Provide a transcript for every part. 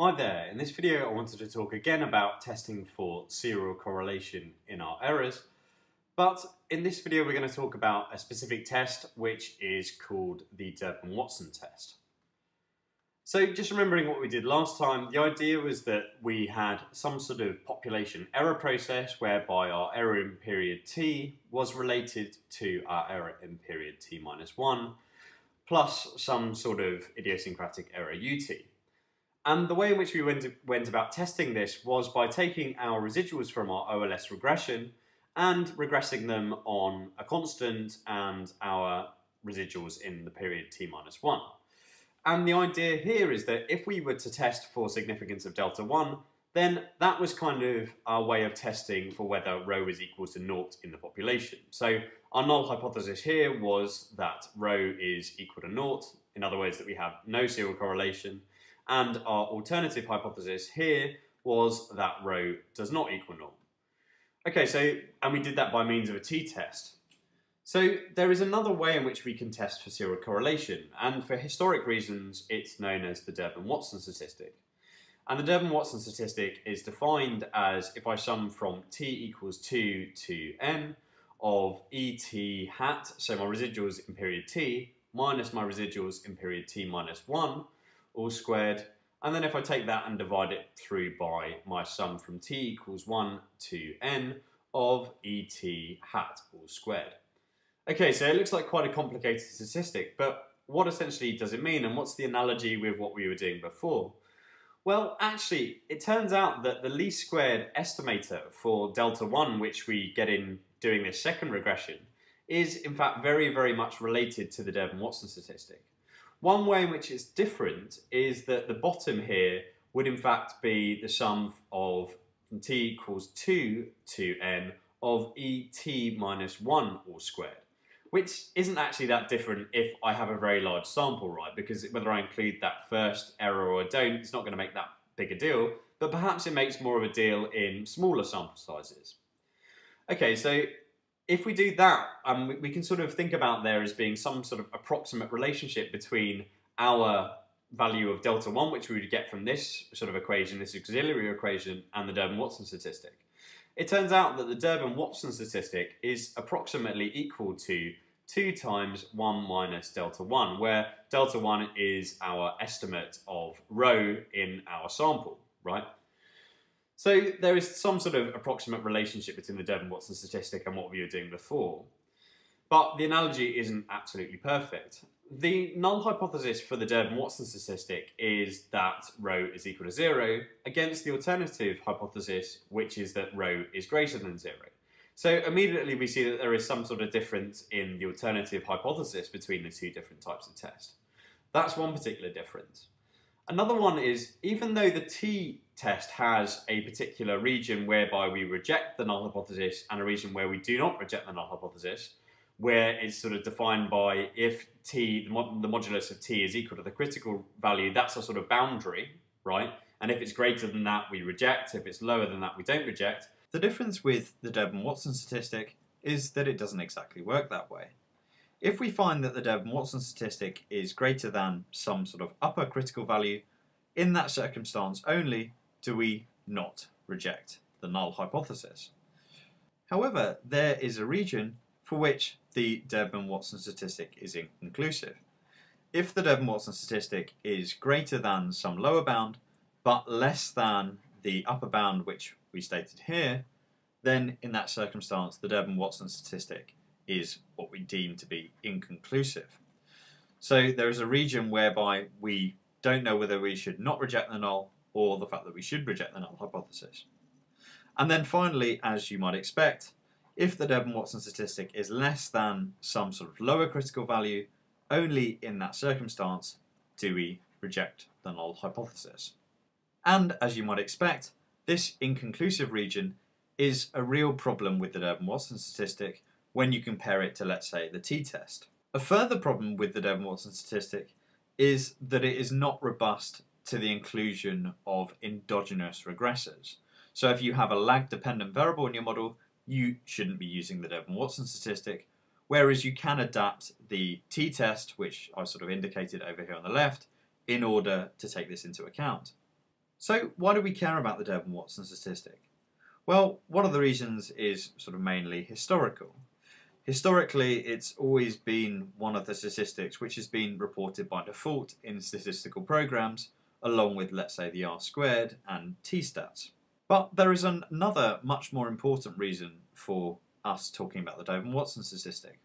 Hi there, in this video I wanted to talk again about testing for serial correlation in our errors, but in this video we're going to talk about a specific test which is called the Durbin-Watson test. So just remembering what we did last time, the idea was that we had some sort of population error process whereby our error in period t was related to our error in period t minus 1 plus some sort of idiosyncratic error ut. And the way in which we went, went about testing this was by taking our residuals from our OLS regression and regressing them on a constant and our residuals in the period t minus 1. And the idea here is that if we were to test for significance of delta 1, then that was kind of our way of testing for whether rho is equal to naught in the population. So our null hypothesis here was that rho is equal to naught, in other words that we have no serial correlation, and our alternative hypothesis here was that rho does not equal naught. Okay, so, and we did that by means of a t-test. So there is another way in which we can test for serial correlation, and for historic reasons, it's known as the Durbin-Watson statistic. And the Durbin-Watson statistic is defined as if I sum from t equals 2 to n of et hat, so my residuals in period t, minus my residuals in period t minus 1, all squared, and then if I take that and divide it through by my sum from t equals 1 to n of et hat, all squared. Okay, so it looks like quite a complicated statistic, but what essentially does it mean and what's the analogy with what we were doing before? Well, actually, it turns out that the least squared estimator for delta 1, which we get in doing this second regression, is in fact very, very much related to the Durbin-Watson statistic. One way in which it's different is that the bottom here would in fact be the sum of t equals 2 to n of et minus 1 all squared which isn't actually that different if I have a very large sample, right? Because whether I include that first error or don't, it's not going to make that big a deal, but perhaps it makes more of a deal in smaller sample sizes. Okay, so if we do that, um, we, we can sort of think about there as being some sort of approximate relationship between our value of delta 1, which we would get from this sort of equation, this auxiliary equation, and the Durbin-Watson statistic. It turns out that the Durbin-Watson statistic is approximately equal to 2 times 1 minus delta 1, where delta 1 is our estimate of rho in our sample, right? So there is some sort of approximate relationship between the Durbin-Watson statistic and what we were doing before. But the analogy isn't absolutely perfect. The null hypothesis for the Durbin-Watson statistic is that rho is equal to zero against the alternative hypothesis, which is that rho is greater than zero. So immediately we see that there is some sort of difference in the alternative hypothesis between the two different types of test. That's one particular difference. Another one is, even though the t-test has a particular region whereby we reject the null hypothesis and a region where we do not reject the null hypothesis, where it's sort of defined by if t, the modulus of t is equal to the critical value, that's a sort of boundary, right? And if it's greater than that, we reject. If it's lower than that, we don't reject. The difference with the Durbin-Watson statistic is that it doesn't exactly work that way. If we find that the Durbin-Watson statistic is greater than some sort of upper critical value, in that circumstance only do we not reject the null hypothesis. However, there is a region for which the Durbin-Watson statistic is inconclusive. If the Durbin-Watson statistic is greater than some lower bound, but less than the upper bound which we stated here, then in that circumstance the Durbin-Watson statistic is what we deem to be inconclusive. So there is a region whereby we don't know whether we should not reject the null or the fact that we should reject the null hypothesis. And then finally, as you might expect, if the Durbin-Watson statistic is less than some sort of lower critical value, only in that circumstance do we reject the null hypothesis. And as you might expect, this inconclusive region is a real problem with the Durbin-Watson statistic when you compare it to, let's say, the t-test. A further problem with the Durbin-Watson statistic is that it is not robust to the inclusion of endogenous regressors. So if you have a lag-dependent variable in your model, you shouldn't be using the Durbin-Watson statistic, whereas you can adapt the t-test, which I sort of indicated over here on the left, in order to take this into account. So why do we care about the Durbin-Watson statistic? Well, one of the reasons is sort of mainly historical. Historically, it's always been one of the statistics which has been reported by default in statistical programs, along with, let's say, the R squared and t-stats. But there is an, another much more important reason for us talking about the Durbin-Watson statistic.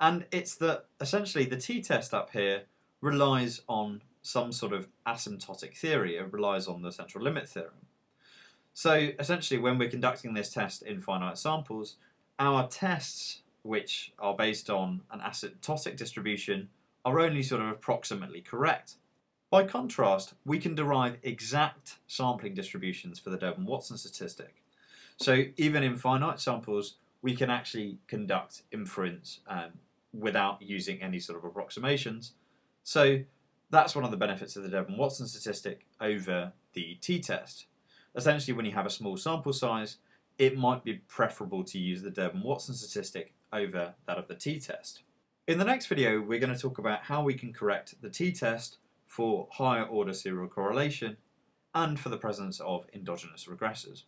And it's that essentially the t-test up here relies on some sort of asymptotic theory. It relies on the central limit theorem. So essentially when we're conducting this test in finite samples, our tests, which are based on an asymptotic distribution, are only sort of approximately correct. By contrast, we can derive exact sampling distributions for the Durbin-Watson statistic. So even in finite samples, we can actually conduct inference um, without using any sort of approximations. So that's one of the benefits of the Durbin-Watson statistic over the t-test. Essentially, when you have a small sample size, it might be preferable to use the Durbin-Watson statistic over that of the t-test. In the next video, we're going to talk about how we can correct the t-test for higher order serial correlation and for the presence of endogenous regressors.